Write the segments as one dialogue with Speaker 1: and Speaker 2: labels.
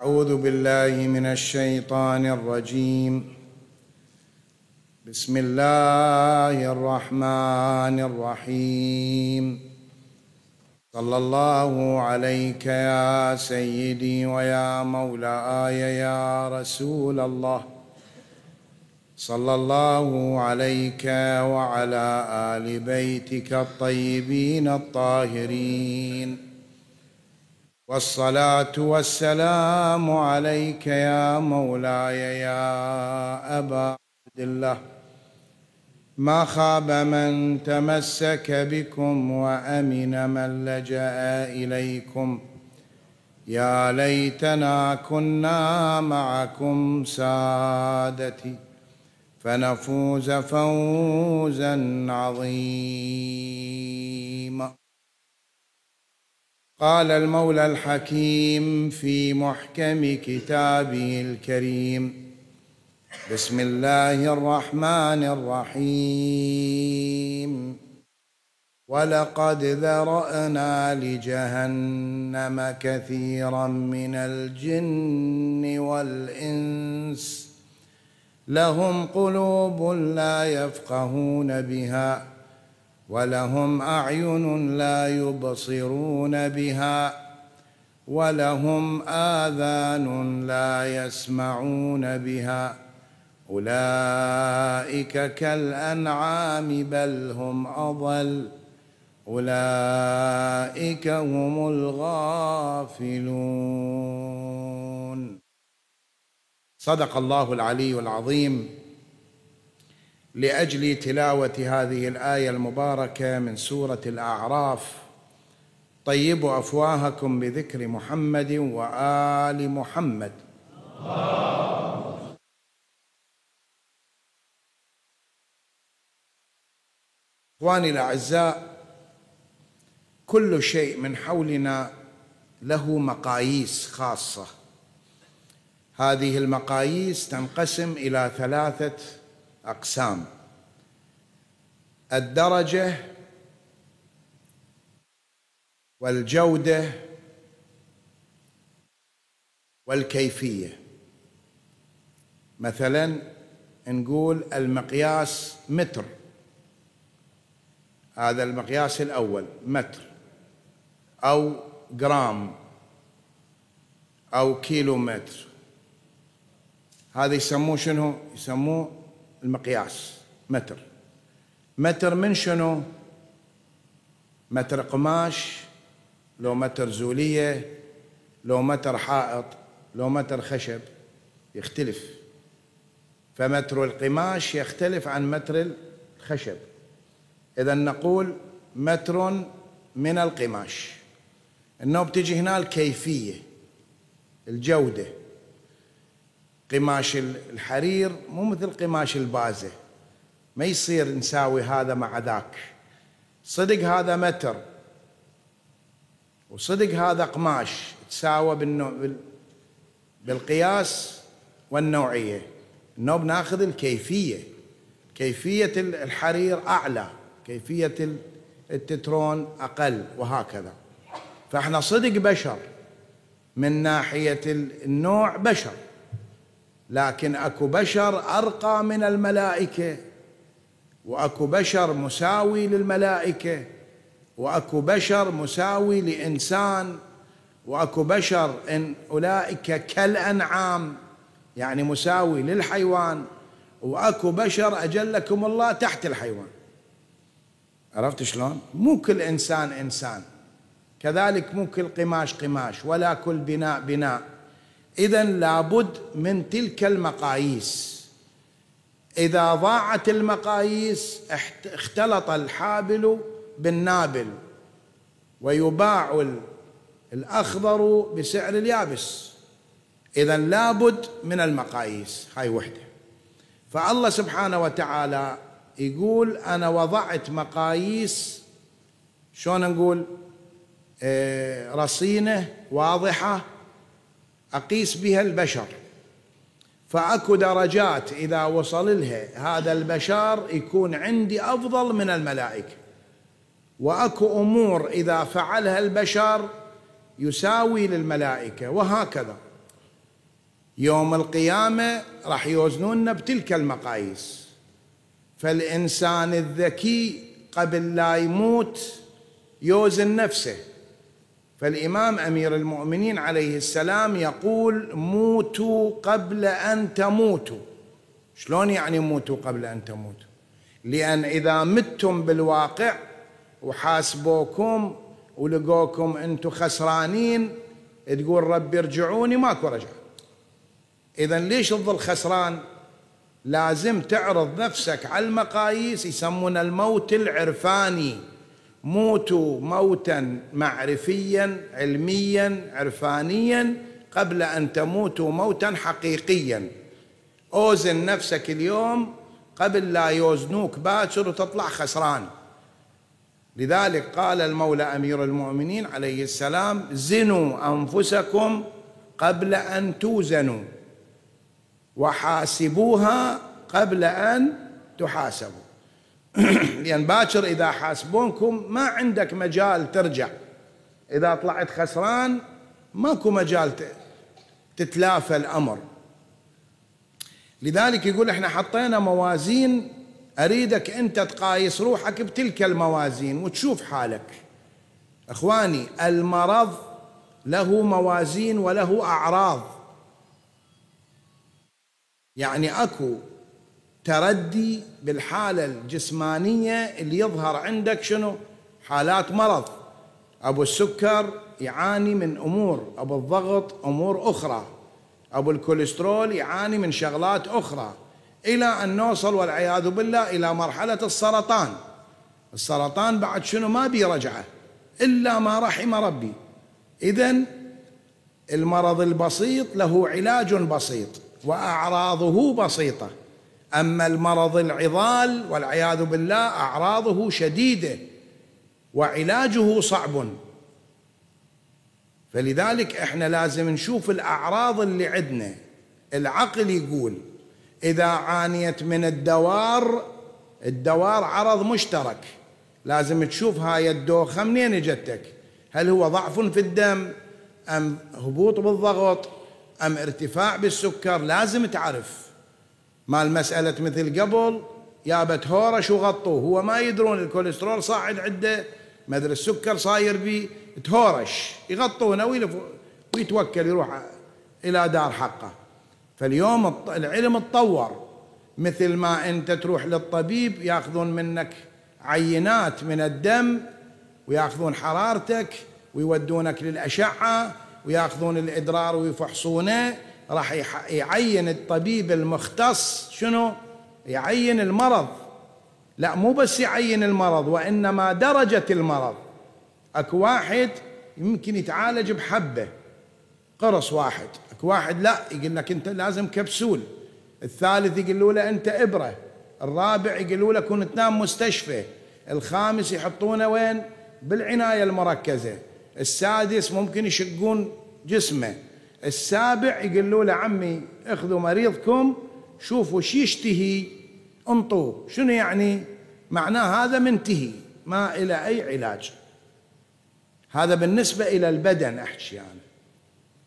Speaker 1: أعوذ بالله من الشيطان الرجيم. بسم الله الرحمن الرحيم. صلى الله عليك يا سيدي ويا مولاي يا رسول الله. صلى الله عليك وعلى آل بيتك الطيبين الطاهرين. والصلاة والسلام عليك يا مولاي يا أبا عبد الله. ما خاب من تمسك بكم وأمن من لجأ إليكم. يا ليتنا كنا معكم سادتي فنفوز فوزا عظيما. قال المولى الحكيم في محكم كتابه الكريم. بسم الله الرحمن الرحيم. ولقد ذرأنا لجهنم كثيرا من الجن والإنس. لهم قلوب لا يفقهون بها. ولهم أعين لا يبصرون بها ولهم آذان لا يسمعون بها. أولئك كالأنعام بل هم أضل أولئك هم الغافلون. صدق الله العلي العظيم. لأجل تلاوة هذه الآية المباركة من سورة الأعراف. طيبوا أفواهكم بذكر محمد وآل محمد. إخواني الأعزاء كل شيء من حولنا له مقاييس خاصة. هذه المقاييس تنقسم إلى ثلاثة أقسام. الدرجة والجودة والكيفية. مثلا نقول المقياس متر. هذا المقياس الأول متر. أو جرام. أو كيلو متر هذا يسموه شنو؟ يسموه المقياس متر. متر من شنو؟ متر قماش لو متر زولية لو متر حائط لو متر خشب يختلف. فمتر القماش يختلف عن متر الخشب. إذا نقول متر من القماش. انه بتجي هنا الكيفية الجودة. قماش الحرير مو مثل قماش البازة. ما يصير نساوي هذا مع ذاك. صدق هذا متر. وصدق هذا قماش. تساوى بالنوع بالقياس والنوعية. انه بناخذ الكيفية. كيفية الحرير أعلى. كيفية التترون أقل. وهكذا. فإحنا صدق بشر. من ناحية النوع بشر. لكن اكو بشر ارقى من الملائكة واكو بشر مساوي للملائكة واكو بشر مساوي لإنسان واكو بشر إن أولئك كالأنعام يعني مساوي للحيوان واكو بشر أجلكم الله تحت الحيوان عرفت شلون؟ مو كل إنسان إنسان كذلك مو كل قماش قماش ولا كل بناء بناء اذا لابد من تلك المقاييس. إذا ضاعت المقاييس اختلط الحابل بالنابل ويباع الأخضر بسعر اليابس. اذا لابد من المقاييس. هاي وحدة. فالله سبحانه وتعالى يقول أنا وضعت مقاييس شلون نقول؟ آه، رصينة واضحة أقيس بها البشر. فأكو درجات إذا وصل لها هذا البشر يكون عندي أفضل من الملائكة. وأكو أمور إذا فعلها البشر يساوي للملائكة وهكذا. يوم القيامة راح يوزنوننا بتلك المقاييس. فالإنسان الذكي قبل لا يموت يوزن نفسه. فالإمام أمير المؤمنين عليه السلام يقول موتوا قبل أن تموتوا. شلون يعني موتوا قبل أن تموتوا؟ لأن إذا متم بالواقع وحاسبوكم ولقوكم أنتم خسرانين تقول ربي ارجعوني ماكو رجعة. إذا ليش تظل خسران؟ لازم تعرض نفسك على المقاييس يسمون الموت العرفاني. موتوا موتا معرفيا علميا عرفانيا قبل أن تموتوا موتا حقيقيا. أوزن نفسك اليوم قبل لا يوزنوك باكر وتطلع خسران. لذلك قال المولى أمير المؤمنين عليه السلام زنوا أنفسكم قبل أن توزنوا وحاسبوها قبل أن تحاسبوا. لأن باكر إذا حاسبونكم ما عندك مجال ترجع. إذا طلعت خسران ماكو مجال تتلافى الأمر. لذلك يقول إحنا حطينا موازين أريدك أنت تقايس روحك بتلك الموازين وتشوف حالك. إخواني المرض له موازين وله أعراض. يعني أكو تردي بالحالة الجسمانية اللي يظهر عندك شنو؟ حالات مرض. أبو السكر يعاني من أمور أبو الضغط أمور أخرى. أبو الكوليسترول يعاني من شغلات أخرى. إلى أن نوصل والعياذ بالله إلى مرحلة السرطان. السرطان بعد شنو؟ ما بيرجعه إلا ما رحم ربي. اذا المرض البسيط له علاج بسيط وأعراضه بسيطة. أما المرض العضال والعياذ بالله أعراضه شديدة وعلاجه صعب. فلذلك إحنا لازم نشوف الأعراض اللي عندنا. العقل يقول إذا عانيت من الدوار الدوار عرض مشترك. لازم تشوف هاي الدوخة منين اجتك؟ هل هو ضعف في الدم؟ أم هبوط بالضغط؟ أم ارتفاع بالسكر؟ لازم تعرف. مال مسألة مثل قبل يابت هورش وغطوه هو ما يدرون الكوليسترول صاعد عنده مدري السكر صاير بيه تهورش. يغطونه ويلف ويتوكل يروح إلى دار حقه. فاليوم العلم تطور مثل ما أنت تروح للطبيب يأخذون منك عينات من الدم ويأخذون حرارتك ويودونك للأشعة ويأخذون الإدرار ويفحصونه. راح يعين الطبيب المختص شنو؟ يعين المرض. لا مو بس يعين المرض وإنما درجة المرض. أكو واحد يمكن يتعالج بحبة. قرص واحد. أكو واحد لا يقول لك أنت لازم كبسول. الثالث يقولوا له أنت إبرة. الرابع يقولوا له كنت تنام مستشفى. الخامس يحطونه وين؟ بالعناية المركزة. السادس ممكن يشقون جسمه. السابع يقولوا له عمي أخذوا مريضكم شوفوا شو يشتهي انطوه شنو يعني؟ معناه هذا منتهي ما إلى أي علاج. هذا بالنسبة إلى البدن أحكي يعني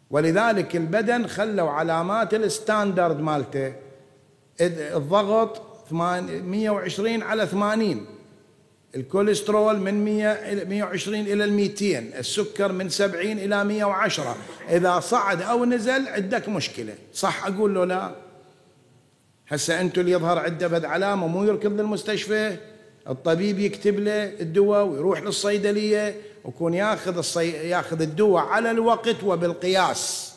Speaker 1: ولذلك البدن خلوا علامات الستاندرد مالته. الضغط 120 على 80 الكوليسترول من 100 120 إلى 200 السكر من 70 إلى 110 إذا صعد أو نزل عندك مشكلة. صح أقول له لا. هسه أنتم اللي يظهر عنده بد علامه مو يركض للمستشفى الطبيب يكتب له الدواء ويروح للصيدلية ويكون ياخذ الصي... ياخذ الدواء على الوقت وبالقياس.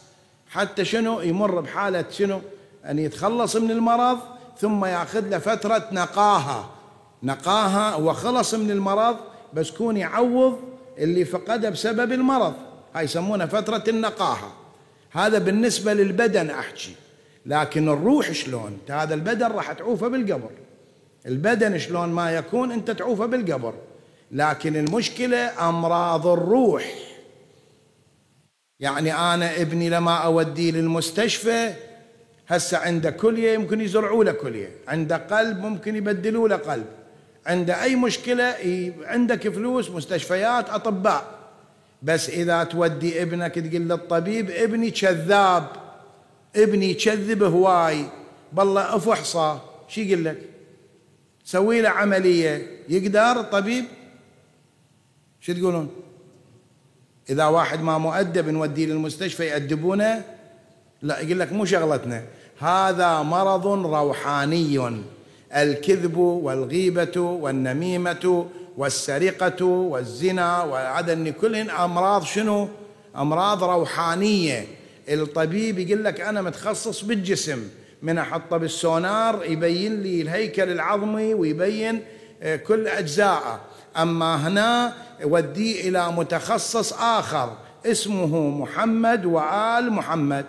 Speaker 1: حتى شنو؟ يمر بحالة شنو؟ أن يتخلص من المرض ثم ياخذ له فترة نقاهة. نقاها وخلص من المرض بس كون يعوض اللي فقده بسبب المرض. هاي يسمونها فترة النقاهة. هذا بالنسبة للبدن أحكي. لكن الروح شلون؟ هذا البدن راح تعوفه بالقبر. البدن شلون ما يكون أنت تعوفه بالقبر. لكن المشكلة أمراض الروح. يعني أنا ابني لما أوديه للمستشفى هسه عنده كلية يمكن يزرعوا له كلية. عنده قلب ممكن يبدلوا له قلب. عنده أي مشكلة عندك فلوس مستشفيات أطباء. بس إذا تودي ابنك تقول للطبيب ابني كذاب ابني يكذب هواي بالله افحصه شو يقول لك؟ سوي له عملية. يقدر الطبيب؟ شو تقولون؟ إذا واحد ما مؤدب نوديه للمستشفى يأدبونه؟ لا يقول لك مو شغلتنا. هذا مرض روحاني. الكذب والغيبة والنميمة والسرقة والزنا وعدم كلهن أمراض شنو؟ أمراض روحانية. الطبيب يقول لك أنا متخصص بالجسم. من أحطه بالسونار يبين لي الهيكل العظمي ويبين آه، كل اجزائه أما هنا وديه إلى متخصص آخر اسمه محمد وآل محمد.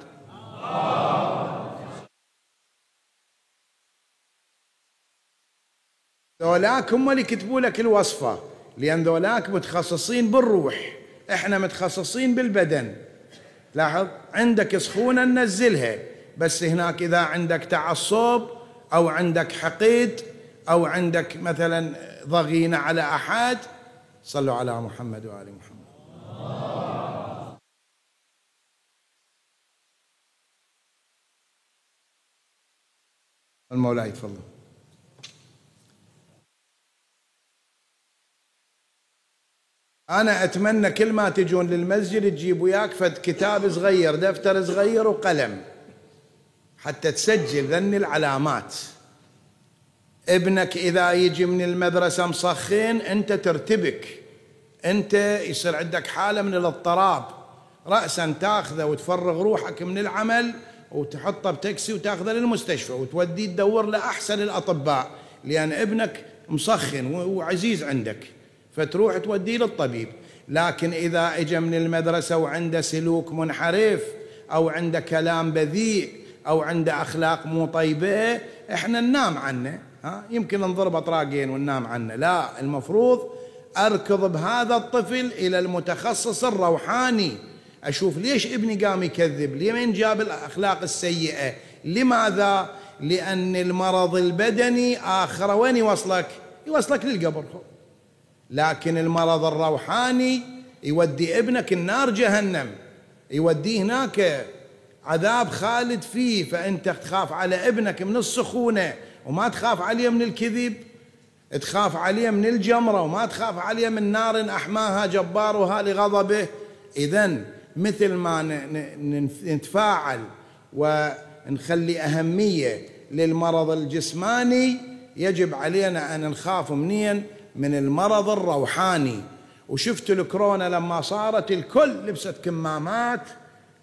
Speaker 1: ذولاك هم اللي كتبوا لك الوصفة لأن ذولاك متخصصين بالروح إحنا متخصصين بالبدن. لاحظ؟ عندك سخونة ننزلها بس هناك إذا عندك تعصب أو عندك حقد أو عندك مثلا ضغينة على أحد صلوا على محمد وآل محمد. المولى يتفضل أنا أتمنى كل ما تجون للمسجد تجيب وياك فد كتاب صغير دفتر صغير وقلم. حتى تسجل ذن العلامات. ابنك إذا يجي من المدرسة مصخين أنت ترتبك. أنت يصير عندك حالة من الاضطراب. رأسا تاخذه وتفرغ روحك من العمل وتحطه بتاكسي وتاخذه للمستشفى وتوديه تدور لأحسن الأطباء. لأن ابنك مسخن وعزيز عندك. فتروح توديه للطبيب. لكن إذا إجا من المدرسة وعنده سلوك منحرف أو عنده كلام بذيء أو عنده أخلاق مو طيبة إحنا ننام عنه ها؟ يمكن نضرب أطراقين وننام عنه. لا المفروض أركض بهذا الطفل إلى المتخصص الروحاني. أشوف ليش ابني قام يكذب؟ ليه من جاب الأخلاق السيئة؟ لماذا؟ لأن المرض البدني آخر. وين يوصلك؟ يوصلك للقبر. لكن المرض الروحاني يودي ابنك النار جهنم. يوديه هناك عذاب خالد فيه فأنت تخاف على ابنك من السخونة وما تخاف عليه من الكذب. تخاف عليه من الجمرة وما تخاف عليه من نار أحماها جبارها لغضبه. إذا مثل ما نتفاعل ونخلي أهمية للمرض الجسماني يجب علينا أن نخاف منين من المرض الروحاني. وشفت الكورونا لما صارت الكل لبست كمامات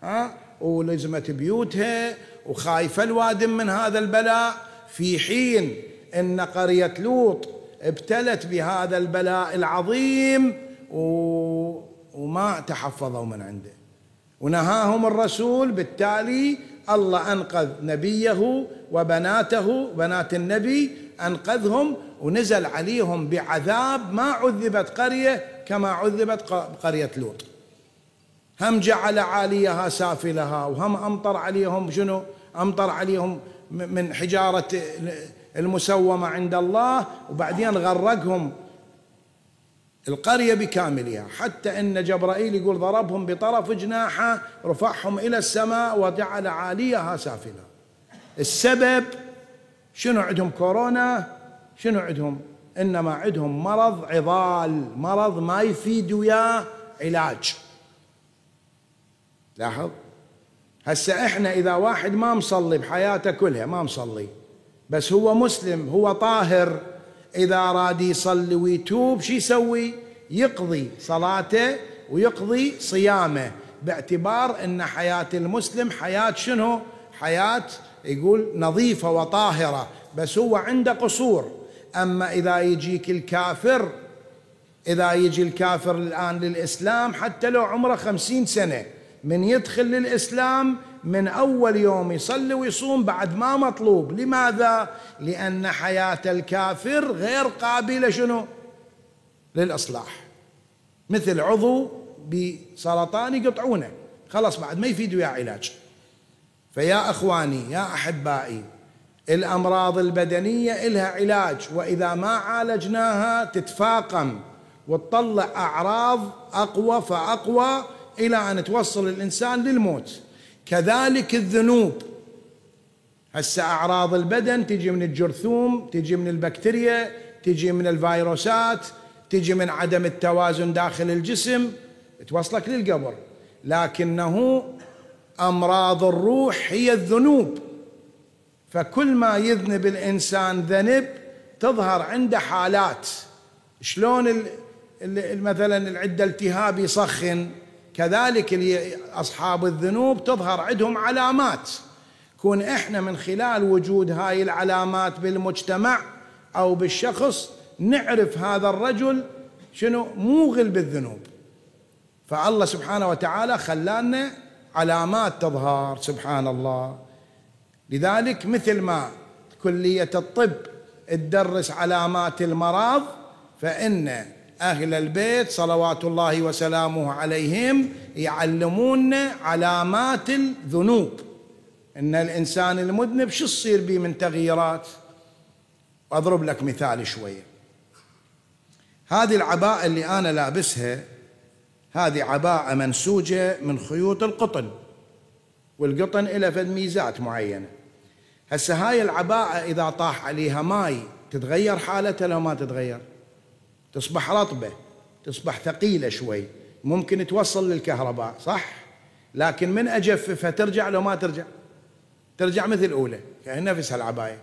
Speaker 1: ها ولزمت بيوتها وخايفة الوادم من هذا البلاء. في حين إن قرية لوط ابتلت بهذا البلاء العظيم وما تحفظوا من عنده. ونهاهم الرسول بالتالي الله أنقذ نبيه وبناته بنات النبي أنقذهم ونزل عليهم بعذاب ما عذبت قرية كما عذبت قرية لوط. هم جعل عاليها سافلها وهم أمطر عليهم شنو؟ أمطر عليهم من حجارة المسومة عند الله وبعدين غرقهم القرية بكاملها حتى أن جبرائيل يقول ضربهم بطرف جناحه رفعهم إلى السماء وجعل عاليها سافلة. السبب شنو عندهم كورونا؟ شنو عندهم؟ إنما عندهم مرض عضال مرض ما يفيد وياه علاج. لاحظ؟ هسه إحنا إذا واحد ما مصلي بحياته كلها ما مصلي بس هو مسلم هو طاهر. إذا أراد يصلي ويتوب شو يسوي؟ يقضي صلاته ويقضي صيامه باعتبار أن حياة المسلم حياة شنو؟ حياة يقول نظيفة وطاهرة بس هو عنده قصور. أما إذا يجيك الكافر إذا يجي الكافر الآن للإسلام حتى لو عمره خمسين سنة من يدخل للإسلام من أول يوم يصلي ويصوم بعد ما مطلوب. لماذا؟ لأن حياة الكافر غير قابلة شنو؟ للإصلاح. مثل عضو بسرطان يقطعونه. خلاص بعد ما يفيد وياه علاج. فيا أخواني يا أحبائي الأمراض البدنية إلها علاج وإذا ما عالجناها تتفاقم وتطلع أعراض أقوى فأقوى إلى أن توصل الإنسان للموت. كذلك الذنوب. هسه أعراض البدن تجي من الجرثوم تجي من البكتيريا تجي من الفيروسات تجي من عدم التوازن داخل الجسم. توصلك للقبر. لكنه أمراض الروح هي الذنوب. فكل ما يذنب الإنسان ذنب تظهر عنده حالات. شلون مثلا العدة التهاب يسخن؟ كذلك أصحاب الذنوب تظهر عندهم علامات. كون إحنا من خلال وجود هاي العلامات بالمجتمع أو بالشخص نعرف هذا الرجل شنو؟ موغل بالذنوب. فالله سبحانه وتعالى خلانا علامات تظهر سبحان الله لذلك مثل ما كلية الطب تدرس علامات المرض فإن أهل البيت صلوات الله وسلامه عليهم يعلمون علامات الذنوب. إن الإنسان المذنب شو تصير به من تغييرات؟ أضرب لك مثال شوية. هذه العباءة اللي أنا لابسها هذه عباءة منسوجة من خيوط القطن والقطن إلى فد ميزات معينة. هسه هاي العباءة إذا طاح عليها ماي تتغير حالتها لو ما تتغير. تصبح رطبة تصبح ثقيلة شوي. ممكن توصل للكهرباء صح؟ لكن من أجففها ترجع لو ما ترجع؟ ترجع مثل الأولى كأن نفس العباية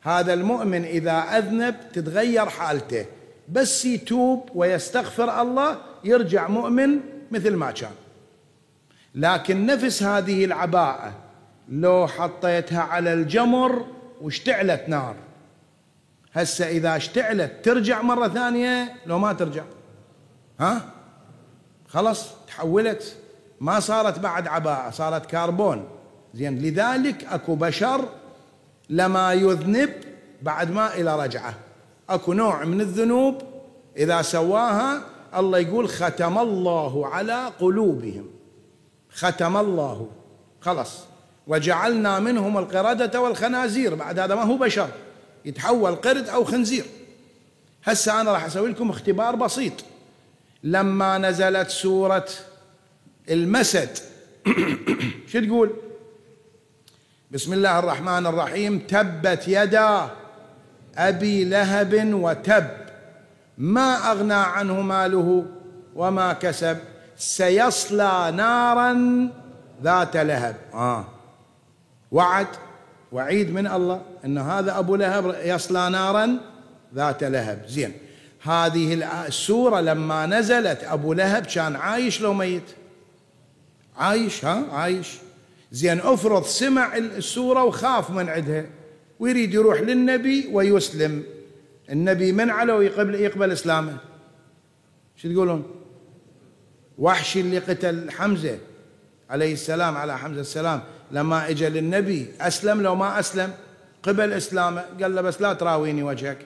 Speaker 1: هذا المؤمن إذا أذنب تتغير حالته. بس يتوب ويستغفر الله يرجع مؤمن مثل ما كان. لكن نفس هذه العباءة لو حطيتها على الجمر واشتعلت نار؟ هسه إذا اشتعلت ترجع مرة ثانية لو ما ترجع. ها؟ خلص تحولت. ما صارت بعد عباءة صارت كربون. زين لذلك أكو بشر لما يذنب بعد ما إلى رجعة. أكو نوع من الذنوب إذا سواها الله يقول ختم الله على قلوبهم. ختم الله. خلص وجعلنا منهم القردة والخنازير. بعد هذا ما هو بشر. يتحول قرد أو خنزير. هسه أنا راح أسوي لكم اختبار بسيط. لما نزلت سورة المسد شو تقول؟ بسم الله الرحمن الرحيم. تبت يدا أبي لهب وتب. ما أغنى عنه ماله وما كسب. سيصلى نارا ذات لهب. آه. وعد؟ وعيد من الله أن هذا أبو لهب يصلى نارا ذات لهب. زين. هذه السورة لما نزلت أبو لهب كان عايش لو ميت. عايش ها؟ عايش. زين افرض سمع السورة وخاف من عندها ويريد يروح للنبي ويسلم. النبي منع له ويقبل يقبل إسلامه؟ شو تقولون؟ وحشي اللي قتل حمزة عليه السلام على حمزة السلام. لما اجى للنبي أسلم لو ما أسلم قبل إسلامه قال له بس لا تراويني وجهك.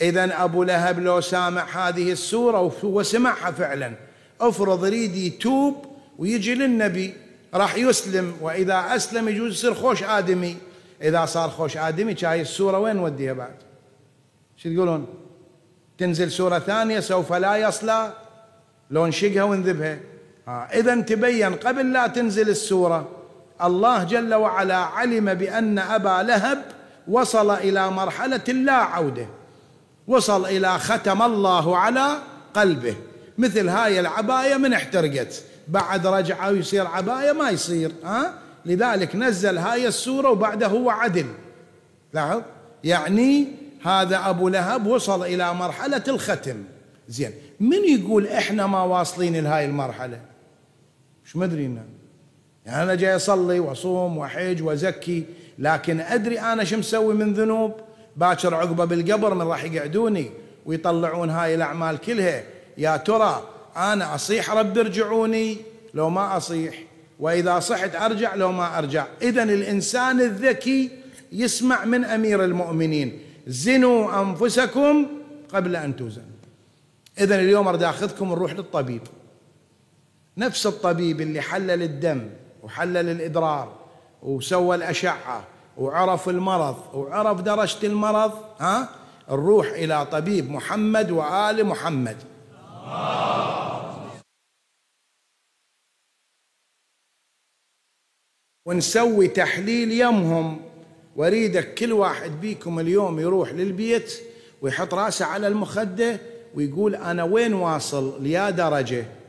Speaker 1: اذا أبو لهب لو سامع هذه السورة وسمعها فعلا افرض يريد يتوب ويجي للنبي راح يسلم. وإذا أسلم يجوز يصير خوش آدمي. إذا صار خوش آدمي شاي السورة وين نوديها بعد؟ شو تقولون؟ تنزل سورة ثانية سوف لا يصلى. لو نشقها ونذبها آه إذا تبين قبل لا تنزل السورة. الله جل وعلا علم بأن أبا لهب وصل إلى مرحلة لا عودة. وصل إلى ختم الله على قلبه. مثل هاي العباية من احترقت. بعد رجعة ويصير عباية ما يصير ها؟ لذلك نزل هاي السورة وبعده هو عدل. لاحظ؟ يعني هذا أبو لهب وصل إلى مرحلة الختم. زين من يقول إحنا ما واصلين لهاي المرحلة؟ مش مدري يعني أنا جاي أصلي وأصوم وأحج وأزكي لكن أدري أنا شو مسوي من ذنوب؟ باكر عقبة بالقبر من راح يقعدوني ويطلعون هاي الأعمال كلها. يا ترى أنا أصيح رب ارجعوني؟ لو ما أصيح وإذا صحت أرجع لو ما أرجع. إذا الإنسان الذكي يسمع من أمير المؤمنين. زنوا أنفسكم قبل أن توزنوا. إذا اليوم أريد أخذكم نروح للطبيب. نفس الطبيب اللي حلل الدم وحلل الإدرار وسوى الأشعة وعرف المرض وعرف درجة المرض ها؟ نروح إلى طبيب محمد وآل محمد. ونسوي تحليل يمهم واريدك كل واحد بيكم اليوم يروح للبيت ويحط راسه على المخدة ويقول أنا وين واصل؟ ليا درجة.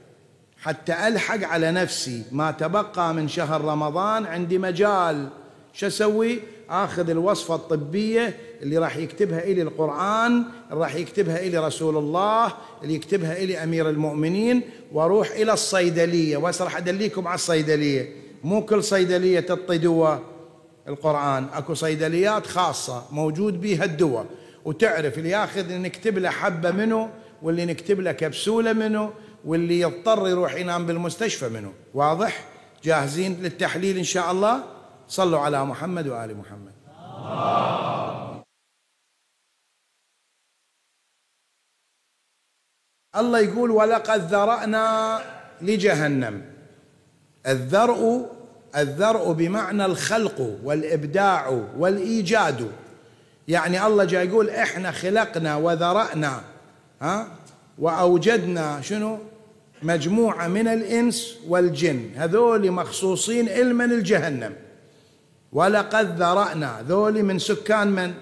Speaker 1: حتى ألحق على نفسي ما تبقى من شهر رمضان عندي مجال. شو أسوي؟ آخذ الوصفة الطبية اللي راح يكتبها إلي القرآن اللي راح يكتبها إلي رسول الله اللي يكتبها إلي أمير المؤمنين وأروح إلى الصيدلية وهسه راح أدليكم على الصيدلية. مو كل صيدلية تعطي دواء. القرآن أكو صيدليات خاصة موجود بها الدواء. وتعرف اللي ياخذ نكتب له حبة منه واللي نكتب له كبسولة منه واللي يضطر يروح ينام بالمستشفى منه. واضح؟ جاهزين للتحليل إن شاء الله؟ صلوا على محمد وآل محمد. الله يقول ولقد ذرأنا لجهنم. الذرء الذرء بمعنى الخلق والإبداع والإيجاد. يعني الله جاي يقول إحنا خلقنا وذرأنا. ها؟ وأوجدنا شنو؟ مجموعة من الإنس والجن. هذول مخصوصين علما الجهنم. ولقد ذرأنا. ذولي من سكان من؟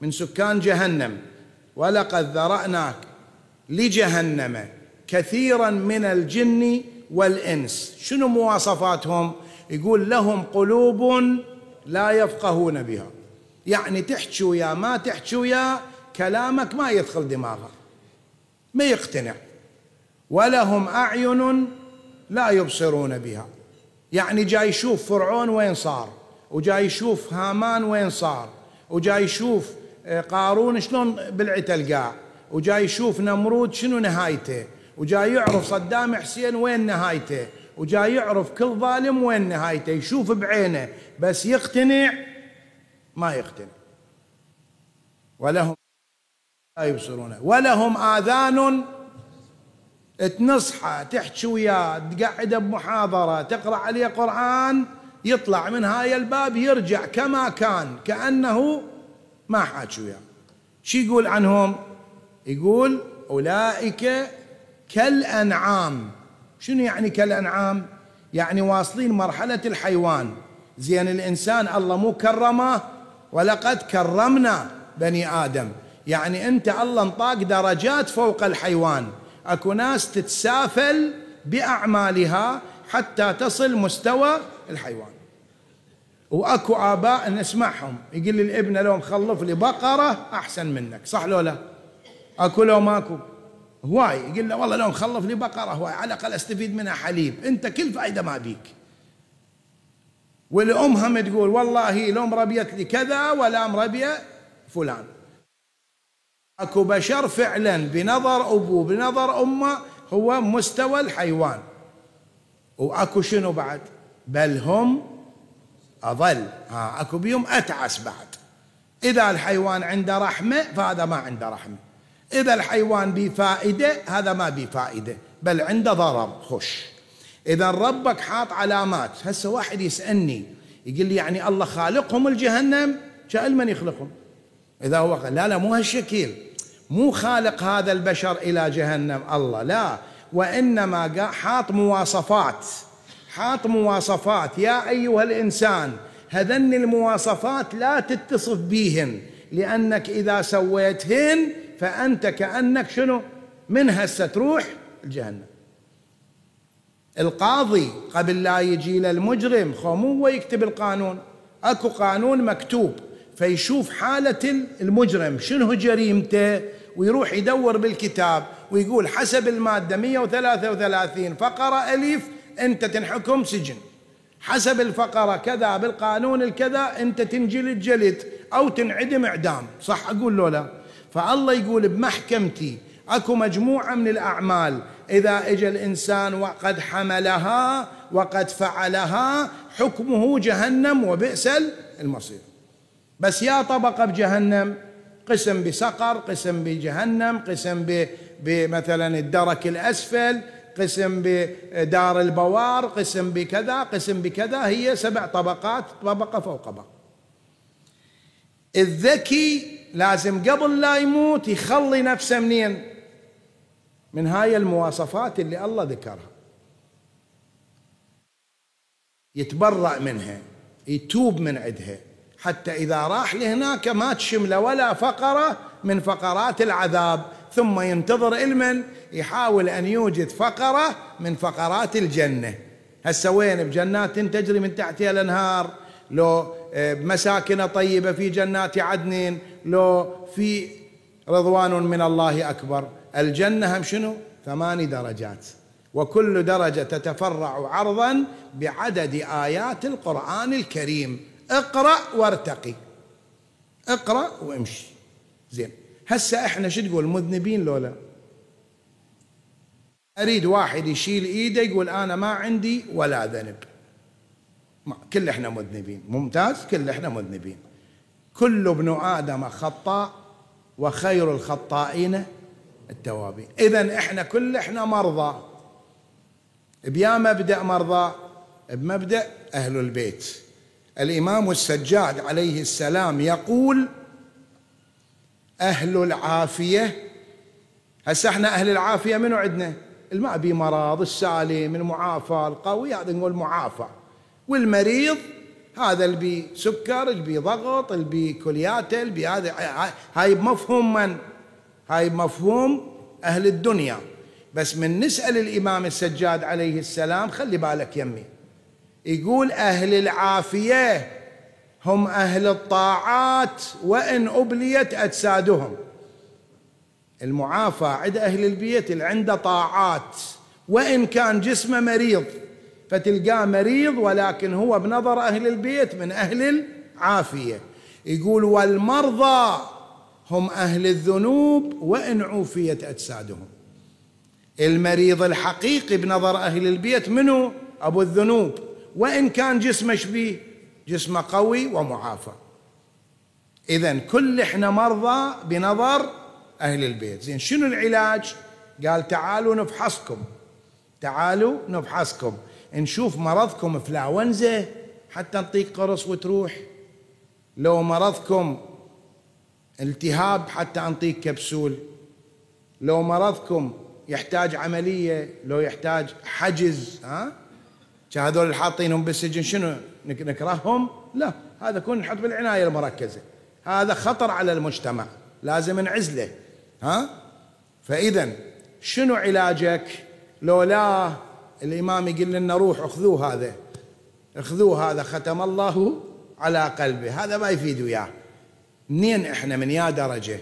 Speaker 1: من سكان جهنم. ولقد ذرأنا لجهنم كثيرا من الجن والإنس. شنو مواصفاتهم؟ يقول لهم قلوب لا يفقهون بها. يعني تحكي ويا ما تحكي ويا كلامك ما يدخل دماغه ما يقتنع. ولهم أعين لا يبصرون بها. يعني جاي يشوف فرعون وين صار وجاي يشوف هامان وين صار وجاي يشوف آه، قارون شلون بلعت القاع وجاي يشوف نمرود شنو نهايته وجاي يعرف صدام حسين وين نهايته وجاي يعرف كل ظالم وين نهايته يشوف بعينه بس يقتنع ما يقتنع. ولهم لا يبصرون ولهم آذان تنصحه تحكي وياه تقعده بمحاضرة تقرأ عليه قرآن يطلع من هاي الباب يرجع كما كان كأنه ما حاكي وياه. شو يقول عنهم؟ يقول أولئك كالأنعام. شنو يعني كالأنعام؟ يعني واصلين مرحلة الحيوان. زين الإنسان الله مو كرمه ولقد كرمنا بني آدم. يعني أنت الله انطاك درجات فوق الحيوان. أكو ناس تتسافل بأعمالها حتى تصل مستوى الحيوان. واكو آباء نسمعهم يقول لي الابن لو مخلف لي بقرة أحسن منك صح لو لا؟ اكو لو ماكو. هواي يقول له والله لو مخلف لي بقرة هواي على الأقل أستفيد منها حليب أنت كل فائده ما بيك. والأم هم تقول والله لو مربيت لي كذا ولا مربية فلان. اكو بشر فعلا بنظر ابوه بنظر امه هو مستوى الحيوان. واكو شنو بعد؟ بل هم أظل ها أكو بيوم أتعس بعد. إذا الحيوان عنده رحمة فهذا ما عنده رحمة. إذا الحيوان بفائدة هذا ما بفائدة بل عنده ضرر خش. إذا ربك حاط علامات هسه واحد يسألني يقول لي يعني الله خالقهم الجهنم جاء من يخلقهم؟ إذا هو لا لا مو هالشكل. مو خالق هذا البشر إلى جهنم. الله لا. وإنما حاط مواصفات. حاط مواصفات. يا أيها الإنسان هذن المواصفات لا تتصف بهن لأنك إذا سويتهن فأنت كأنك شنو؟ من هسه تروح الجهنم. القاضي قبل لا يجي للمجرم خمو ويكتب القانون. أكو قانون مكتوب. فيشوف حالة المجرم. شنو جريمته؟ ويروح يدور بالكتاب ويقول حسب المادة 133 فقرة ألف أنت تنحكم سجن. حسب الفقرة كذا بالقانون الكذا أنت تنجلد جلد أو تنعدم إعدام. صح أقول له لا؟ فالله يقول بمحكمتي أكو مجموعة من الأعمال. إذا إجا الإنسان وقد حملها وقد فعلها حكمه جهنم وبئس المصير. بس يا طبقة بجهنم قسم بسقر قسم بجهنم قسم بمثلا الدرك الأسفل قسم بدار البوار قسم بكذا قسم بكذا هي سبع طبقات طبقة فوق بعض. الذكي لازم قبل لا يموت يخلي نفسه منين؟ من هاي المواصفات اللي الله ذكرها. يتبرأ منها يتوب من عندها. حتى إذا راح لهناك ما تشمله ولا فقرة من فقرات العذاب. ثم ينتظر المن يحاول أن يوجد فقرة من فقرات الجنة. هسه وين؟ بجنات تجري من تحتها الأنهار. لو آه، مساكن طيبة في جنات عدن. لو في رضوان من الله أكبر. الجنة هم شنو؟ ثماني درجات. وكل درجة تتفرع عرضا بعدد آيات القرآن الكريم. اقرأ وارتقي. اقرأ وامشي. زين. هسه إحنا شو تقول مذنبين لولا؟ أريد واحد يشيل إيده يقول أنا ما عندي ولا ذنب. ما كل إحنا مذنبين. ممتاز؟ كل إحنا مذنبين. كل ابن آدم خطاء وخير الخطائين التوابين. اذا إحنا كل إحنا مرضى. بيا مبدأ مرضى بمبدأ أهل البيت. الإمام السجاد عليه السلام يقول أهل العافية هسه إحنا أهل العافية منو عندنا؟ الماء بمرض السالم المعافى القوي هذا نقول معافى. والمريض هذا اللي بسكر اللي بضغط اللي بكلياته اللي هذا هاي بمفهوم من؟ هاي بمفهوم أهل الدنيا. بس من نسأل الإمام السجاد عليه السلام خلي بالك يمي. يقول أهل العافية هم أهل الطاعات وإن أبليت أجسادهم. المعافى عند أهل البيت اللي عنده طاعات. وإن كان جسمه مريض فتلقاه مريض ولكن هو بنظر أهل البيت من أهل العافية. يقول والمرضى هم أهل الذنوب وإن عوفيت أجسادهم. المريض الحقيقي بنظر أهل البيت منه؟ أبو الذنوب. وإن كان جسمه شبيه جسمه قوي ومعافى. اذا كل إحنا مرضى بنظر أهل البيت. زين شنو العلاج؟ قال تعالوا نفحصكم. تعالوا نفحصكم. نشوف مرضكم فلاونزا حتى نعطيك قرص وتروح. لو مرضكم التهاب حتى نعطيك كبسول. لو مرضكم يحتاج عملية لو يحتاج حجز ها؟ هذول اللي حاطينهم بالسجن شنو؟ نكرههم؟ لا هذا كون نحط بالعناية المركزة. هذا خطر على المجتمع لازم نعزله ها؟ فإذا شنو علاجك؟ لو لا الإمام يقول لنا روح خذوه هذا. خذوه هذا ختم الله على قلبه. هذا ما يفيد وياه. منين إحنا؟ من يا درجة.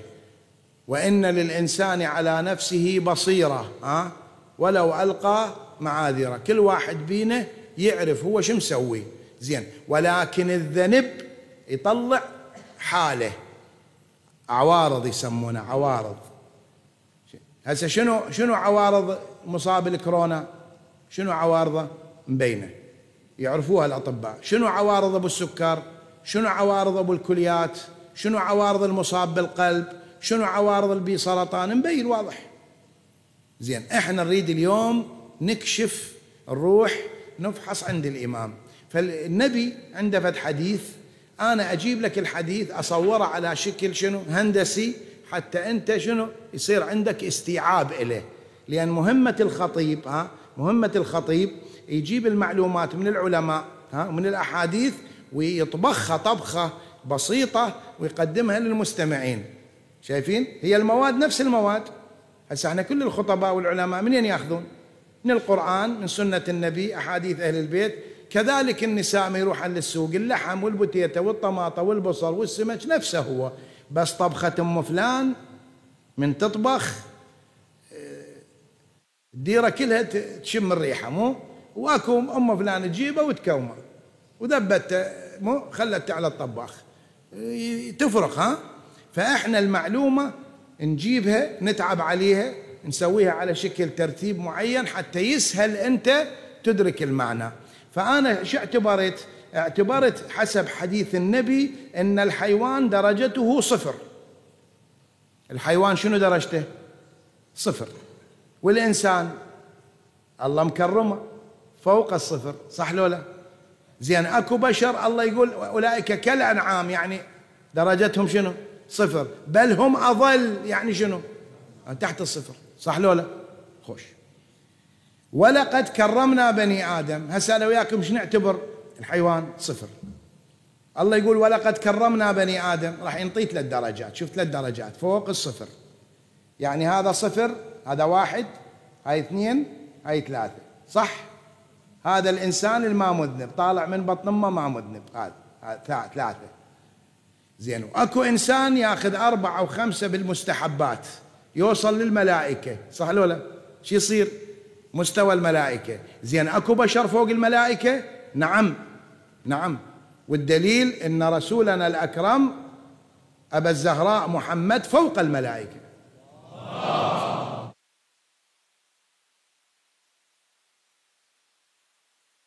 Speaker 1: وإن للإنسان على نفسه بصيرة ها؟ ولو ألقى معاذيره. كل واحد بينا يعرف هو شو مسوي. زين. ولكن الذنب يطلع حاله. عوارض يسمونه عوارض. هسه شنو شنو عوارض مصاب الكورونا؟ شنو عوارضه مبينة؟ يعرفوها الأطباء. شنو عوارض أبو السكر؟ شنو عوارض أبو الكليات؟ شنو عوارض المصاب بالقلب؟ شنو عوارض اللي سرطان؟ مبين واضح. زين. إحنا نريد اليوم نكشف الروح نفحص عند الإمام. فالنبي عنده فد حديث أنا أجيب لك الحديث أصوره على شكل شنو؟ هندسي حتى أنت شنو؟ يصير عندك استيعاب إليه. لأن مهمة الخطيب ها؟ مهمة الخطيب يجيب المعلومات من العلماء ها؟ ومن الأحاديث ويطبخها طبخة بسيطة ويقدمها للمستمعين. شايفين؟ هي المواد نفس المواد. هسه إحنا كل الخطباء والعلماء منين يأخذون؟ من القرآن من سنة النبي أحاديث أهل البيت. كذلك النساء ما يروحن للسوق اللحم والبتيتة والطماطة والبصل والسمك نفسه هو. بس طبخة أم فلان من تطبخ الديرة كلها تشم الريحة مو؟ وأكو أم فلان تجيبه وتكومه. وذبته مو؟ خلته على الطباخ. تفرق ها؟ فإحنا المعلومة نجيبها نتعب عليها نسويها على شكل ترتيب معين حتى يسهل أنت تدرك المعنى. فأنا شو اعتبرت؟ اعتبرت حسب حديث النبي أن الحيوان درجته صفر. الحيوان شنو درجته؟ صفر. والإنسان؟ الله مكرمه فوق الصفر. صح لو لا زين أكو بشر الله يقول أولئك كالأنعام يعني درجتهم شنو؟ صفر. بل هم أضل يعني شنو؟ تحت الصفر. صح لو لا؟ خوش. ولقد كرمنا بني آدم. هسه أنا وياكم شنو نعتبر؟ الحيوان صفر. الله يقول ولقد كرمنا بني آدم. راح ينطي ثلاث درجات شوف ثلاث درجات فوق الصفر. يعني هذا صفر هذا واحد هاي اثنين هاي ثلاثة. صح؟ هذا الإنسان الما مذنب. طالع من بطن أمه ما مذنب. هذا ثلاثة. زين. وأكو إنسان ياخذ أربعة أو خمسه بالمستحبات. يوصل للملائكة. صح ولا لا؟ شو يصير؟ مستوى الملائكة. زين أكو بشر فوق الملائكة؟ نعم. نعم. والدليل إن رسولنا الأكرم أبا الزهراء محمد فوق الملائكة.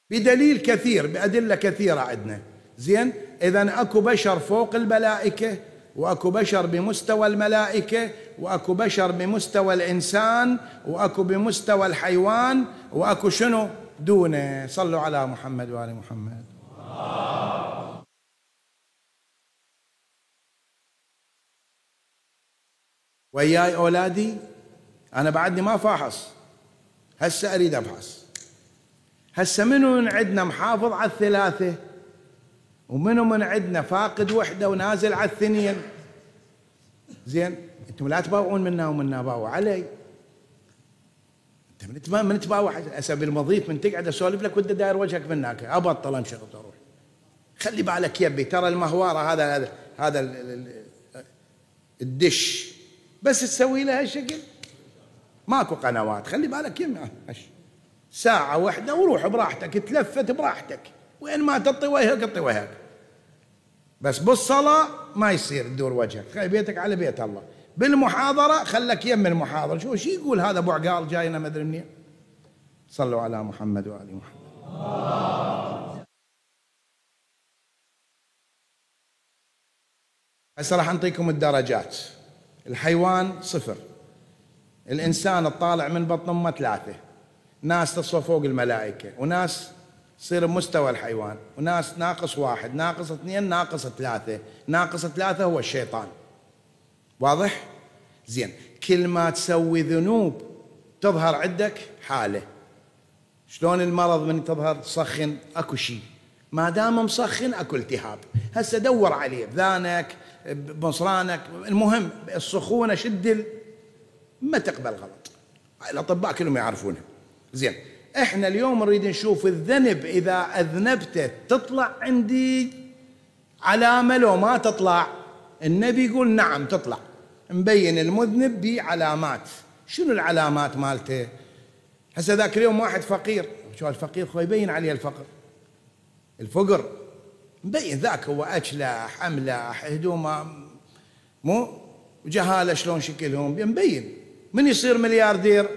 Speaker 1: بدليل كثير بأدلة كثيرة عندنا. زين اذا أكو بشر فوق الملائكة؟ وأكو بشر بمستوى الملائكة وأكو بشر بمستوى الإنسان وأكو بمستوى الحيوان وأكو شنو؟ دونه. صلوا على محمد وآل محمد. وياي أولادي؟ أنا بعدني ما فاحص. هسه أريد ابحث هسه منو من عندنا محافظ على الثلاثة؟ ومنو من عندنا فاقد وحده ونازل على الثنين؟ زين أنتم لا تباوعون منا ومنا باوع علي. انت من من تباوع هسه بالمضيف من تقعد اسولف لك وانت داير وجهك من هناك ابطل امشي أروح خلي بالك يبي ترى المهوارة هذا هذا هذا الدش. بس تسوي له هالشكل؟ ماكو قنوات. خلي بالك يمه ساعة واحدة وروح براحتك تلفت براحتك. وين ما تطي وجهك اطي وجهك. بس بالصلاة ما يصير تدور وجهك. خلي بيتك على بيت الله. بالمحاضرة خلك يم المحاضرة. شو شو يقول هذا أبو عقال جاينا ما أدري منين؟ صلوا على محمد وآل محمد. هسه راح أنطيكم الدرجات. الحيوان صفر. الإنسان الطالع من بطن أمه ثلاثة. ناس تصفى فوق الملائكة. وناس تصير بمستوى الحيوان. وناس ناقص واحد ناقص اثنين ناقص ثلاثة. ناقص ثلاثة هو الشيطان. واضح؟ زين. كل ما تسوي ذنوب تظهر عندك حالة. شلون المرض من تظهر؟ تسخن اكو شيء. ما دام مسخن اكو التهاب. هسه دور عليه. بذانك بمصرانك. المهم السخونة شد ما تقبل غلط. الأطباء كلهم يعرفونها. زين. إحنا اليوم نريد نشوف الذنب إذا اذنبته تطلع عندي علامه لو ما تطلع. النبي يقول نعم تطلع. مبين المذنب بعلامات. شنو العلامات مالته؟ هسه ذاك اليوم واحد فقير. شو الفقير هو يبين عليه الفقر. الفقر. مبين ذاك هو اجلح املح هدومه مو؟ جهالة شلون شكلهم؟ مبين. من يصير ملياردير؟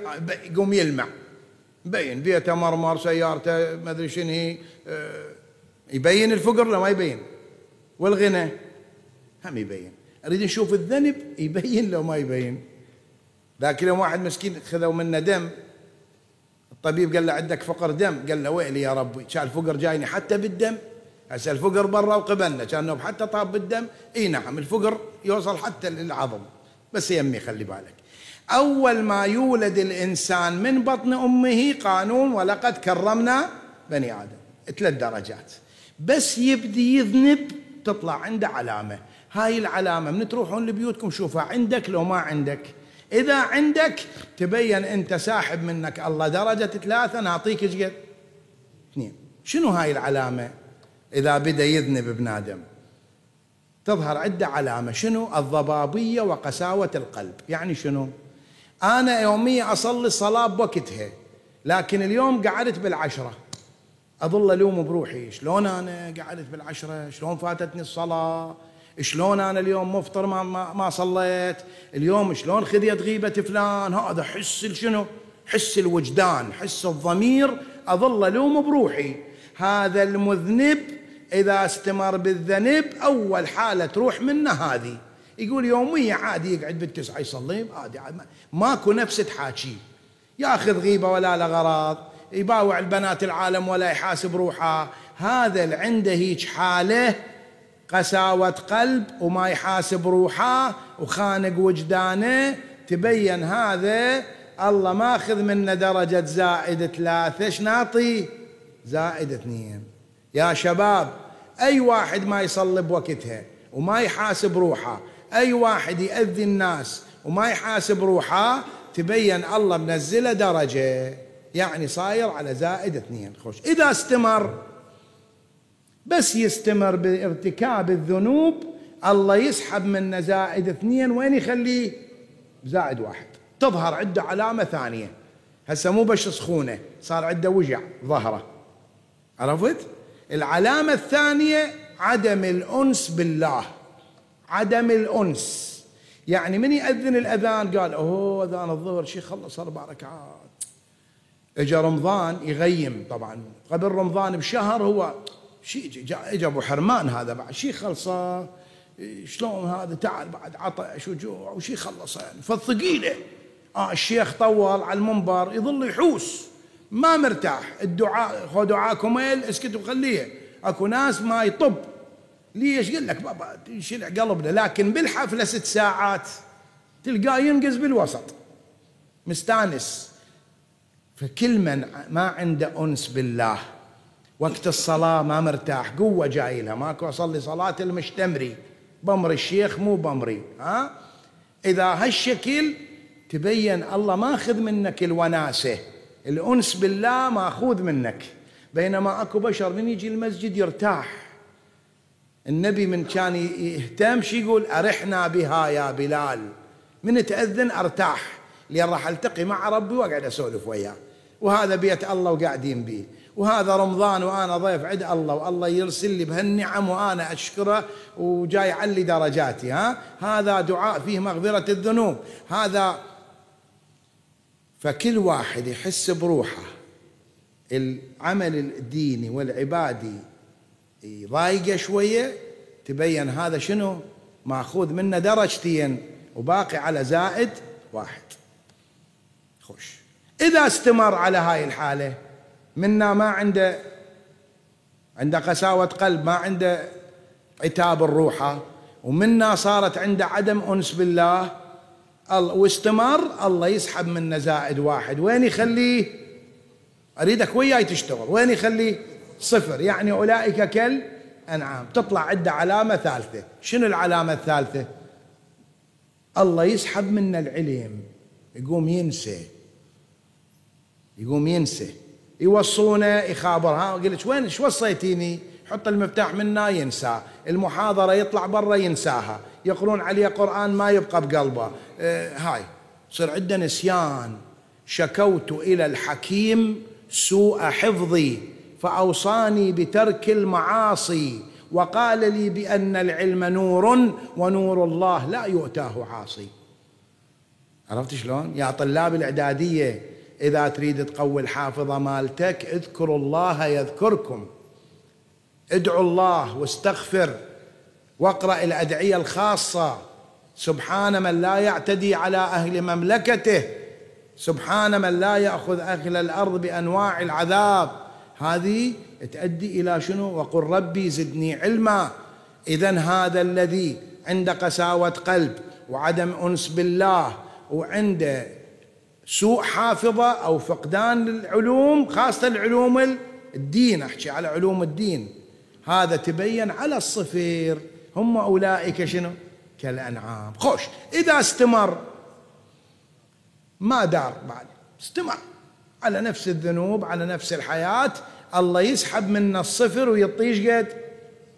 Speaker 1: يقوم يلمع. مبين بيته مرمر سيارته ما أدري شنو هي. آه، يبين الفقر لو ما يبين. والغنى هم يبين. أريد نشوف الذنب يبين لو ما يبين. ذاك اليوم واحد مسكين خذوا منه دم. الطبيب قال له عندك فقر دم؟ قال له ويلي يا ربي؟ كان الفقر جايني حتى بالدم. هسه الفقر برا وقبلنا. كان حتى طاب بالدم. إي نعم الفقر يوصل حتى للعظم. بس يمي خلي بالك. أول ما يولد الإنسان من بطن أمه قانون ولقد كرمنا بني آدم. ثلاث درجات. بس يبدي يذنب تطلع عنده علامة. هاي العلامة من تروحون لبيوتكم شوفها عندك لو ما عندك. إذا عندك تبين أنت ساحب منك الله. درجة ثلاثة نعطيك إيش قد؟ اثنين. شنو هاي العلامة؟ إذا بدأ يذنب ابن آدم. تظهر عنده علامة. شنو؟ الضبابية وقساوة القلب. يعني شنو؟ أنا يوميا أصلي الصلاة بوقتها لكن اليوم قعدت بالعشرة. أظل ألوم بروحي شلون أنا قعدت بالعشرة؟ شلون فاتتني الصلاة؟ شلون أنا اليوم مفطر ما, ما, ما صليت؟ اليوم شلون خذيت غيبة فلان؟ هذا حس شنو حس الوجدان حس الضمير. أظل ألوم بروحي. هذا المذنب إذا استمر بالذنب أول حالة تروح منه هذه. يقول يوميا عادي يقعد بالتسعة يصلي عادي ماكو نفس تحاكي. ياخذ غيبة ولا له غرض يباوع البنات العالم ولا يحاسب روحه. هذا اللي عنده هيك حالة قساوة قلب وما يحاسب روحه وخانق وجدانه. تبين هذا الله ماخذ منه درجة زائد ثلاثة. إيش نعطي؟ زائد اثنين. يا شباب أي واحد ما يصلي بوقتها وما يحاسب روحه أي واحد يأذي الناس وما يحاسب روحه تبين الله منزله درجة. يعني صاير على زائد اثنين. خوش. إذا استمر بس يستمر بارتكاب الذنوب الله يسحب منه زائد اثنين وين يخليه؟ زائد واحد. تظهر عنده علامة ثانية. هسه مو بس سخونة صار عنده وجع ظهره. عرفت؟ العلامة الثانية عدم الأنس بالله. عدم الأنس. يعني من يأذن الأذان؟ قال أوه أذان الظهر شي خلص أربع ركعات. اجى رمضان يغيم طبعا. قبل رمضان بشهر هو شي اجى أبو حرمان هذا بعد. شي خلصه شلون هذا؟ تعال بعد عطش وجوع وشي خلصه يعني فالثقيلة. آه الشيخ طول على المنبر يظل يحوس. ما مرتاح. الدعاء خذ دعاءكم اسكتوا خليه. أكو ناس ما يطب. ليش؟ قال لك بابا يشلع قلبنا لكن بالحفلة ست ساعات تلقاه ينقز بالوسط. مستانس. فكل من ما عنده أنس بالله وقت الصلاة ما مرتاح قوة جاي لها. ماكو أصلي صلاة المشتمري. بمر الشيخ مو بمري ها؟ إذا هالشكل تبين الله ماخذ منك الوناسة. الأنس بالله ماخوذ منك. بينما أكو بشر من يجي المسجد يرتاح. النبي من كان يهتم شي يقول؟ أرحنا بها يا بلال. من تأذن أرتاح لأن راح ألتقي مع ربي وأقعد أسولف وياه. وهذا بيت الله وقاعدين به وهذا رمضان وأنا ضيف عند الله والله يرسل لي بهالنعم وأنا أشكره وجاي يعلي درجاتي ها؟ هذا دعاء فيه مغفرة الذنوب. هذا فكل واحد يحس بروحه العمل الديني والعبادي ضايقة شوية تبين هذا شنو؟ ماخوذ منه درجتين وباقي على زائد واحد. خوش. إذا استمر على هاي الحالة منا ما عنده عنده قساوة قلب ما عنده عتاب الروحة ومنا صارت عنده عدم أنس بالله واستمر الله يسحب منه زائد واحد. وين يخليه؟ أريدك وياي تشتغل. وين يخليه؟ صفر. يعني أولئك كالأنعام. تطلع عنده علامة ثالثة. شنو العلامة الثالثة؟ الله يسحب منا العلم. يقوم ينسى. يقوم ينسى. يوصونه يخابر. ها قلت وين شو وصيتيني؟ حط المفتاح منا ينسى. المحاضرة يطلع برا ينساها. يقرون عليه قرآن ما يبقى بقلبه. آه هاي. صير عنده نسيان. شكوت إلى الحكيم سوء حفظي. فأوصاني بترك المعاصي وقال لي بأن العلم نور ونور الله لا يؤتاه عاصي. عرفت شلون؟ يا طلاب الإعدادية إذا تريد تقوي الحافظة مالتك اذكروا الله يذكركم. ادعوا الله واستغفر واقرأ الأدعية الخاصة. سبحان من لا يعتدي على أهل مملكته. سبحان من لا يأخذ أهل الأرض بأنواع العذاب. هذه تؤدي إلى شنو؟ وقل ربي زدني علما. اذا هذا الذي عنده قساوة قلب وعدم أنس بالله وعنده سوء حافظة أو فقدان للعلوم خاصة العلوم الدين أحكي على علوم الدين هذا تبين على الصفير. هم أولئك شنو؟ كالأنعام. خوش إذا استمر ما دار بعد استمر. على نفس الذنوب على نفس الحياة. الله يسحب منا الصفر ويطيش قد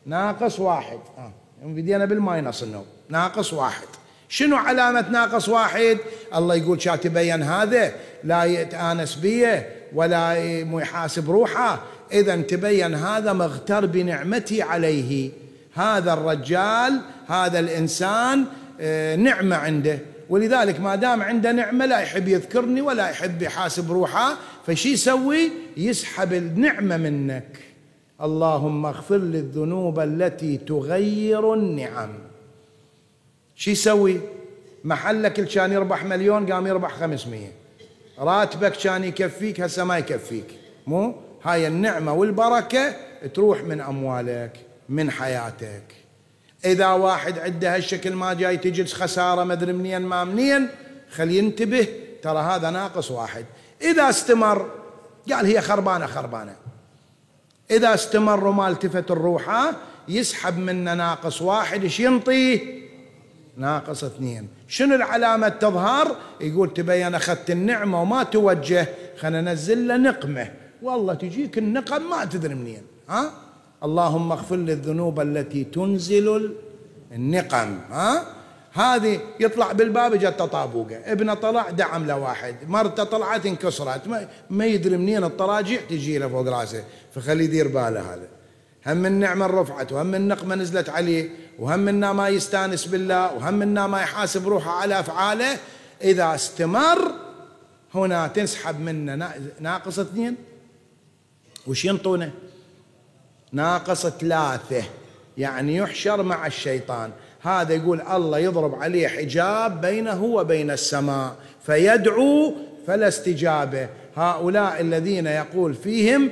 Speaker 1: ناقص واحد. آه. بدينا بالماينص النوم. ناقص واحد. شنو علامة ناقص واحد؟ الله يقول شا تبين هذا؟ لا يتآنس بيه ولا يحاسب روحه. إذا تبين هذا مغتر بنعمتي عليه. هذا الرجال هذا الإنسان آه، نعمة عنده. ولذلك ما دام عنده نعمة لا يحب يذكرني ولا يحب يحاسب روحه فشي يسوي؟ يسحب النعمة منك. اللهم اغفر لي الذنوب التي تغير النعم. شي يسوي؟ محلك كان يربح مليون قام يربح خمسمية. راتبك كان يكفيك هسه ما يكفيك. مو؟ هاي النعمة والبركة تروح من أموالك من حياتك. إذا واحد عنده هالشكل ما جاي تجلس خسارة مدري منين ما منين خلي ينتبه ترى هذا ناقص واحد. إذا استمر قال هي خربانة خربانة. إذا استمر وما التفت الروحة يسحب منا ناقص واحد إيش ينطيه؟ ناقص اثنين. شنو العلامة تظهر؟ يقول تبين أخذت النعمة وما توجه خلينا ننزل له نقمة. والله تجيك النقم ما تدري منين ها؟ اللهم اغفر لي الذنوب التي تنزل النقم ها؟ هذه يطلع بالباب جت طابوقه ابنه طلع دعم له واحد مرته طلعت انكسرت. ما, يدري منين الطراجيع تجي له فوق راسه. فخلي يدير باله هذا. هم النعمة رفعت وهم النقمة نزلت عليه وهم انه ما يستانس بالله وهم انه ما يحاسب روحه على أفعاله. إذا استمر هنا تنسحب منه ناقص اثنين. وش ينطونه؟ ناقص ثلاثة. يعني يحشر مع الشيطان. هذا يقول الله يضرب عليه حجاب بينه وبين السماء فيدعو فلا استجابة. هؤلاء الذين يقول فيهم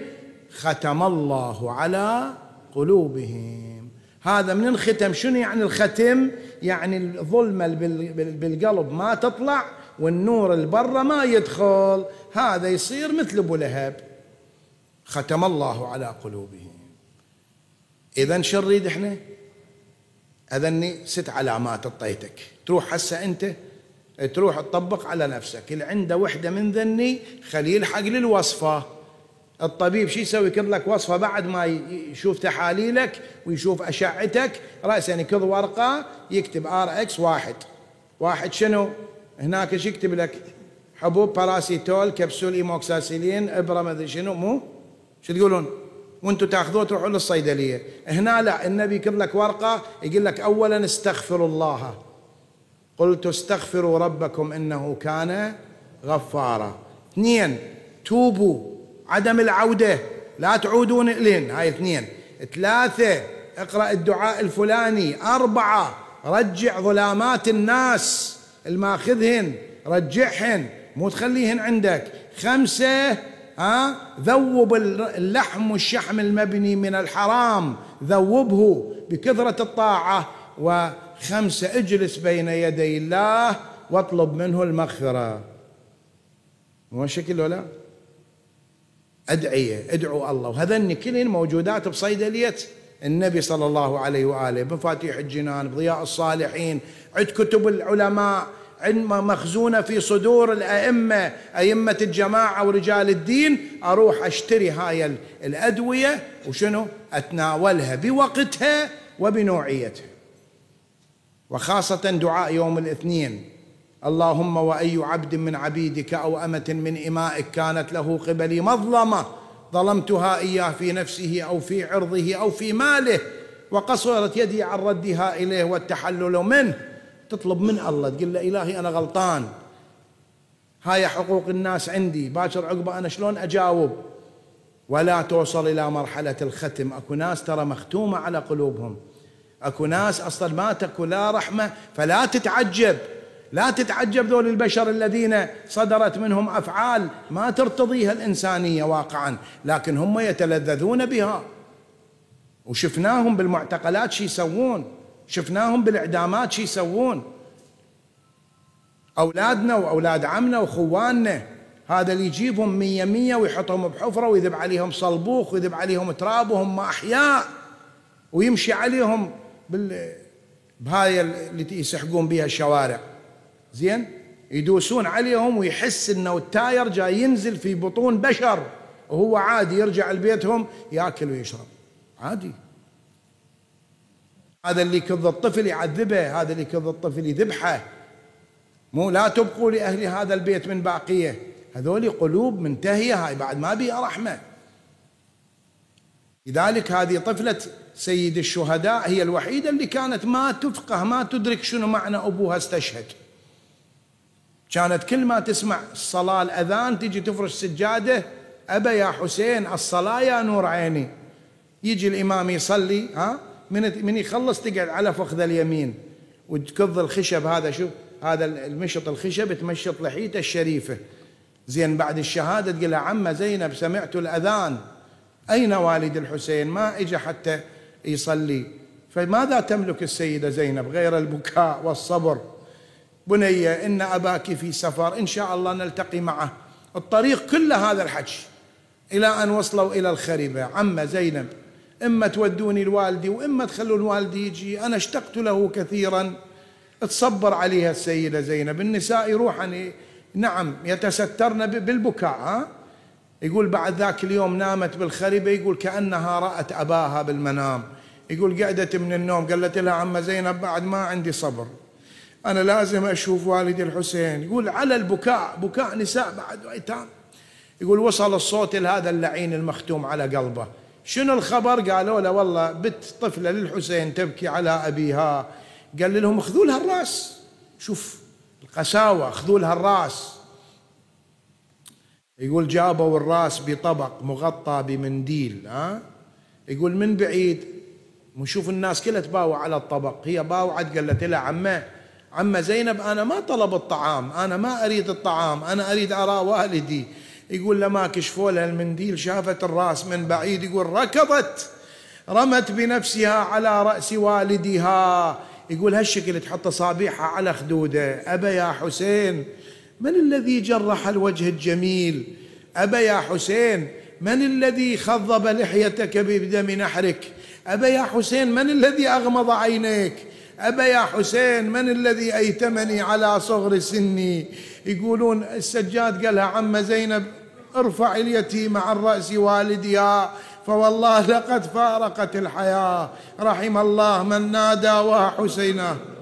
Speaker 1: ختم الله على قلوبهم. هذا من الختم. شنو يعني الختم؟ يعني الظلمة بالقلب ما تطلع والنور البرة ما يدخل. هذا يصير مثل أبو لهب. ختم الله على قلوبهم. اذا شو نريد إحنا أذني ست علامات اعطيتك تروح هسه أنت تروح تطبق على نفسك اللي عنده وحدة من ذني خليه يلحق للوصفة الطبيب شو يسوي يكتب لك وصفة بعد ما يشوف تحاليلك ويشوف أشعتك راسا يعني يكتب ورقة يكتب RX واحد واحد شنو؟ هناك إيش يكتب لك؟ حبوب باراسيتامول كبسول أموكسيسيلين إبرة ما أدري شنو مو؟ شو تقولون؟ وأنتم تاخذوه تروحون للصيدلية، هنا لا النبي يكتب لك ورقة يقول لك اولا استغفر الله. قلت استغفروا ربكم إنه كان غفارا. اثنين توبوا. عدم العودة. لا تعودون إلين. هاي اثنين. ثلاثة اقرأ الدعاء الفلاني. أربعة رجع ظلامات الناس الماخذهن. رجعهن. مو تخليهن عندك. خمسة ها؟ ذوب اللحم والشحم المبني من الحرام. ذوبه بكثرة الطاعة. وخمسة اجلس بين يدي الله واطلب منه المغفرة. مو شكل ولا؟ أدعية ادعوا الله. وهذن كلهن موجودات بصيدلية النبي صلى الله عليه وآله بمفاتيح الجنان بضياء الصالحين عند كتب العلماء. مخزونة في صدور الأئمة أئمة الجماعة ورجال الدين أروح أشتري هاي الأدوية وشنو؟ أتناولها بوقتها وبنوعيتها. وخاصة دعاء يوم الاثنين. اللهم وأي عبد من عبيدك أو أمة من إمائك كانت له قبلي مظلمة ظلمتها إياه في نفسه أو في عرضه أو في ماله وقصرت يدي عن ردها إليه والتحلل منه. تطلب من الله تقول له إلهي أنا غلطان. هاي حقوق الناس عندي. باكر عقبة أنا شلون أجاوب؟ ولا توصل إلى مرحلة الختم. أكو ناس ترى مختومة على قلوبهم. أكو ناس أصلا ما تكو لا رحمة فلا تتعجب. لا تتعجب ذول البشر الذين صدرت منهم أفعال ما ترتضيها الإنسانية واقعا لكن هم يتلذذون بها. وشفناهم بالمعتقلات شي يسوون. شفناهم بالاعدامات شي يسوون. أولادنا وأولاد عمنا واخواننا هذا اللي يجيبهم مية مية ويحطهم بحفرة ويذب عليهم صلبوخ ويذب عليهم تراب وهم أحياء ويمشي عليهم بال... بهاي اللي يسحقون بها الشوارع. زين؟ يدوسون عليهم ويحس إنه التاير جاي ينزل في بطون بشر وهو عادي يرجع لبيتهم ياكل ويشرب. عادي. هذا اللي كذ الطفل يعذبه هذا اللي كذ الطفل يذبحه. مو لا تبقوا لأهل هذا البيت من باقية. هذول قلوب منتهية هاي بعد ما بيها رحمة. لذلك هذه طفلة سيد الشهداء هي الوحيدة اللي كانت ما تفقه ما تدرك شنو معنى أبوها استشهد. كانت كل ما تسمع الصلاة الأذان تجي تفرش سجادة أبا يا حسين الصلاة يا نور عيني. يجي الإمام يصلي ها؟ من من يخلص تقعد على فخذ اليمين وتكظ الخشب هذا شوف هذا المشط الخشب تمشط لحيته الشريفة. زين بعد الشهادة تقول له عمة زينب سمعت الأذان. أين والد الحسين؟ ما إجا حتى يصلي. فماذا تملك السيدة زينب غير البكاء والصبر؟ بني إن أباك في سفر إن شاء الله نلتقي معه. الطريق كل هذا الحكي إلى أن وصلوا إلى الخربة عمة زينب إما تودوني لوالدي وإما تخلون والدي يجي أنا اشتقت له كثيرا. تصبر عليها السيدة زينب. النساء يروحن نعم يتسترن بالبكاء ها؟ يقول بعد ذاك اليوم نامت بالخريبة يقول كأنها رأت أباها بالمنام. يقول قعدت من النوم قالت لها عم زينب بعد ما عندي صبر. أنا لازم أشوف والدي الحسين. يقول على البكاء بكاء نساء بعد أيتام يقول وصل الصوت لهذا اللعين المختوم على قلبه. شنو الخبر؟ قالوا له والله بنت طفلة للحسين تبكي على أبيها. قال لهم خذوا لها الرأس. شوف القساوة خذوا لها الرأس. يقول جابوا الرأس بطبق مغطى بمنديل ها؟ يقول من بعيد؟ ونشوف الناس كلها تباوع على الطبق. هي باوعت قالت لها عمة عمة زينب أنا ما طلب الطعام أنا ما أريد الطعام أنا أريد أرى والدي. يقول لما كشفوا لها المنديل شافت الراس من بعيد يقول ركضت. رمت بنفسها على رأس والدها. يقول هالشكل تحط اصابعها على خدوده. أبا يا حسين من الذي جرح الوجه الجميل؟ أبا يا حسين من الذي خضب لحيتك بدم نحرك؟ أبا يا حسين من الذي أغمض عينيك؟ أبا يا حسين من الذي أيتمني على صغر سني؟ يقولون السجاد قالها عم زينب ارفع اليتيم عن رأس والدها فوالله لقد فارقت الحياة. رحم الله من نادى وحسينه.